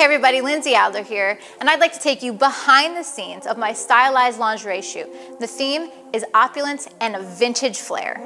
Hey everybody, Lindsay Adler here, and I'd like to take you behind the scenes of my stylized lingerie shoot. The theme is opulence and a vintage flair.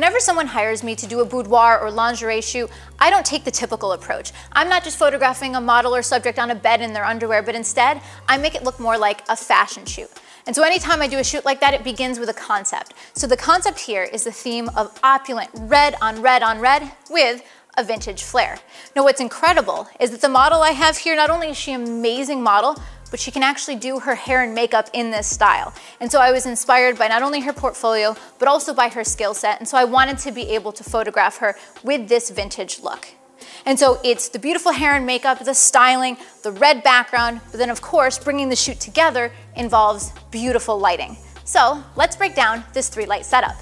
Whenever someone hires me to do a boudoir or lingerie shoot, I don't take the typical approach. I'm not just photographing a model or subject on a bed in their underwear, but instead, I make it look more like a fashion shoot. And so anytime I do a shoot like that, it begins with a concept. So the concept here is the theme of opulent red on red on red with a vintage flair. Now what's incredible is that the model I have here, not only is she an amazing model, but she can actually do her hair and makeup in this style. And so I was inspired by not only her portfolio, but also by her skill set. And so I wanted to be able to photograph her with this vintage look. And so it's the beautiful hair and makeup, the styling, the red background, but then of course, bringing the shoot together involves beautiful lighting. So let's break down this three light setup.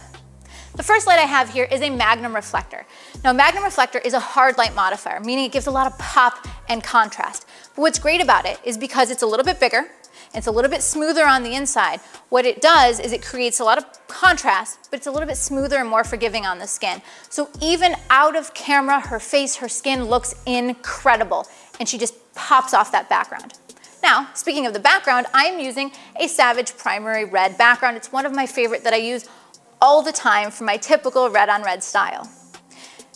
The first light I have here is a Magnum reflector. Now, Magnum reflector is a hard light modifier, meaning it gives a lot of pop and contrast. But what's great about it is because it's a little bit bigger, it's a little bit smoother on the inside. What it does is it creates a lot of contrast, but it's a little bit smoother and more forgiving on the skin. So even out of camera, her face, her skin looks incredible, and she just pops off that background. Now, speaking of the background, I'm using a Savage Primary Red background. It's one of my favorite that I use all the time for my typical red on red style.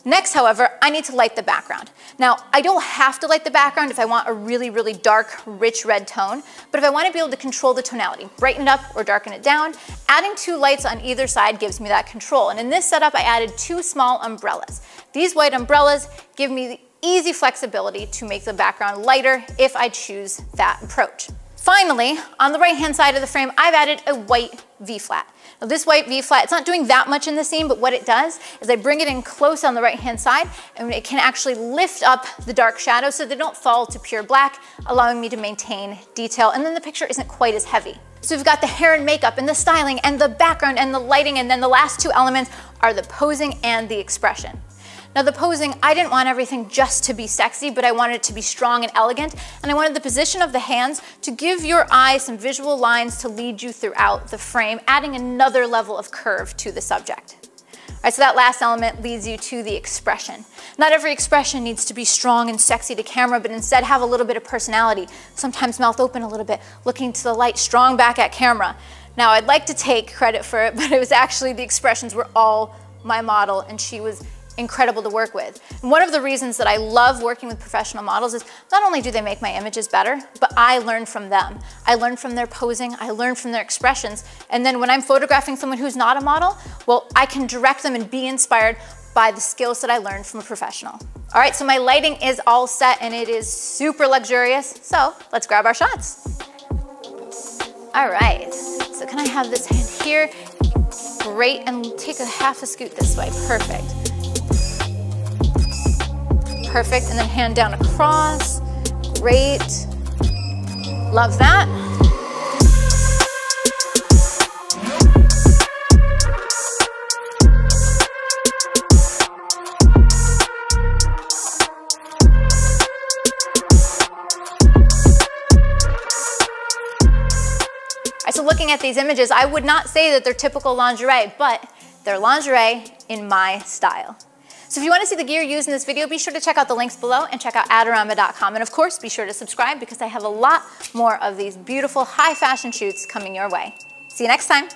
Next, however, I need to light the background. Now, I don't have to light the background if I want a really, really dark, rich red tone, but if I want to be able to control the tonality, brighten it up or darken it down, adding two lights on either side gives me that control. And in this setup, I added two small umbrellas. These white umbrellas give me the easy flexibility to make the background lighter if I choose that approach. Finally, on the right-hand side of the frame, I've added a white V-flat. Now this white V-flat, it's not doing that much in the scene, but what it does is I bring it in close on the right-hand side, and it can actually lift up the dark shadows so they don't fall to pure black, allowing me to maintain detail, and then the picture isn't quite as heavy. So we've got the hair and makeup and the styling and the background and the lighting, and then the last two elements are the posing and the expression. Now the posing, I didn't want everything just to be sexy, but I wanted it to be strong and elegant, and I wanted the position of the hands to give your eye some visual lines to lead you throughout the frame, adding another level of curve to the subject. All right, so that last element leads you to the expression. Not every expression needs to be strong and sexy to camera, but instead have a little bit of personality. Sometimes mouth open a little bit, looking to the light, strong back at camera. Now, I'd like to take credit for it, but it was actually the expressions were all my model, and she was incredible to work with. And one of the reasons that I love working with professional models is not only do they make my images better, but I learn from them. I learn from their posing, I learn from their expressions, and then when I'm photographing someone who's not a model, well, I can direct them and be inspired by the skills that I learned from a professional. All right, so my lighting is all set and it is super luxurious, so let's grab our shots. All right, so can I have this hand here? Great, and take a half a scoot this way, perfect. Perfect, and then hand down across. Great. Love that. so looking at these images, I would not say that they're typical lingerie, but they're lingerie in my style. So if you want to see the gear used in this video, be sure to check out the links below and check out Adorama.com. And of course, be sure to subscribe because I have a lot more of these beautiful high fashion shoots coming your way. See you next time.